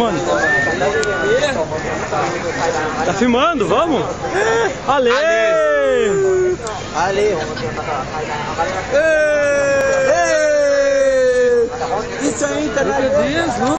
filmando? Tá filmando? Vamos? Ale! Ale! É Isso aí, tá na